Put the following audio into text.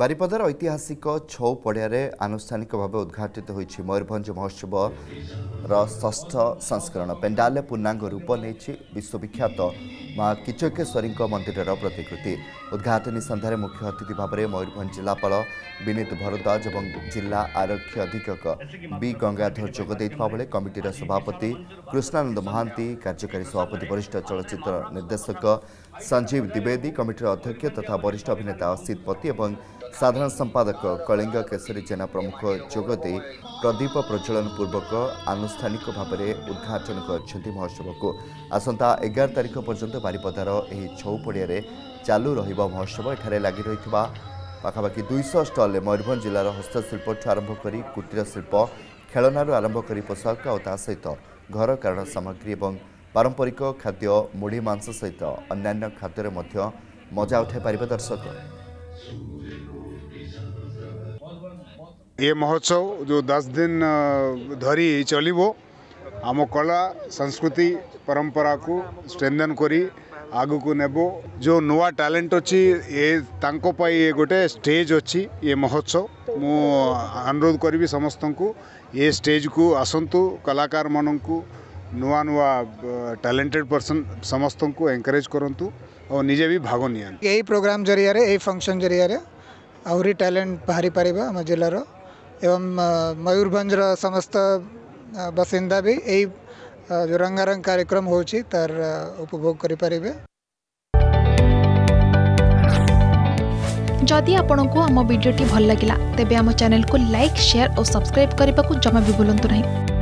বারিপদার ঐতিহাসিক ছৌ পড়িয়ারে আনুষ্ঠানিক ভাবে উদ্ঘাটিত হয়েছে ময়ূরভঞ্জ মহোৎসব ষষ্ঠ সংস্করণ পেন্ডালে পূর্ণাঙ্গ রূপ নেইছে বিশ্ববিখ্যাত মা কিচকেশ্বরী মন্দিরর প্রতিকৃতি উদ্ঘাটনী সন্ধ্যায় মুখ্য অতিথি ভাবে ময়ূরভঞ্জ জেলাপাল বিনীত ভরদ্বাজ এবং জেলা আরক্ষী অধীক্ষক বি গঙ্গাধর যোগ দেওয়া কমিটির সভাপতি কৃষ্ণানন্দ মহান্তি কার্যকারী সভাপতি বরিষ্ঠ চলচ্চিত্র নির্দেশক সঞ্জীব দ্বিবেদী কমিটির অধ্যক্ষ তথা বরিষ্ঠ অভিনেতা অসিত পতি এবং সাধারণ সম্পাদক কলিঙ্গ কেশরী জেনা প্রমুখ যোগ দিয়ে প্রদীপ প্রজ্বলন পূর্বক আনুষ্ঠানিক ভাবে উদ্ঘাটন করছেন মহোৎসবকু আসন্তা এগার তারিখ পর্যন্ত বারিপদার এই ছৌ পড়িয়ায় চালু রহব মহোৎসব এখানে লাগি রয়েছে পাখাপাখি দুইশ স্টলে ময়ূরভঞ্জ জেলার হস্তশিল্পঠু আরম্ভ করে কুটির শিল্প ଖେଳନାରୁ ଆରମ୍ଭ କରି ପୋଷାକ ଆଉ ତା ସହିତ ଘର କାରଣ ସାମଗ୍ରୀ ଏବଂ पारम्परिक खाद्य मुढ़ी मुढीमांस सहित अन्य खाद्यजा उठाइ पारेको दर्शक ए महोत्सव जो दस दिन धरी चलब आम कला संस्कृति स्ट्रेंदन स्ट्रेन्दन कि आगको नेबो जो नयाँ ट्यालेन्ट अहिले त गोटे स्टेज अहिले य महोत्सव म अनुरोध गरी समस्तु स्टेज कु आसन्तु कलाकार म ନୂଆ ନୂଆ ଟ୍ୟାଲେଣ୍ଟେଡ଼୍ ପର୍ସନ୍ ସମସ୍ତଙ୍କୁ ଏନକରେଜ୍ କରନ୍ତୁ ଆଉ ନିଜେ ବି ଭାଗ ନିଅନ୍ତୁ ଏହି ପ୍ରୋଗ୍ରାମ୍ ଜରିଆରେ ଏହି ଫଙ୍କସନ୍ ଜରିଆରେ ଆହୁରି ଟ୍ୟାଲେଣ୍ଟ ବାହାରି ପାରିବ ଆମ ଜିଲ୍ଲାର ଏବଂ ମୟୂରଭଞ୍ଜର ସମସ୍ତ ବାସିନ୍ଦା ବି ଏହି ଯେଉଁ ରଙ୍ଗାରଙ୍ଗ କାର୍ଯ୍ୟକ୍ରମ ହେଉଛି ତାର ଉପଭୋଗ କରିପାରିବେ ଯଦି ଆପଣଙ୍କୁ ଆମ ଭିଡ଼ିଓଟି ଭଲ ଲାଗିଲା ତେବେ ଆମ ଚ୍ୟାନେଲକୁ ଲାଇକ୍ ସେୟାର ଓ ସବସ୍କ୍ରାଇବ୍ କରିବାକୁ ଜମା ବି ଭୁଲନ୍ତୁ ନାହିଁ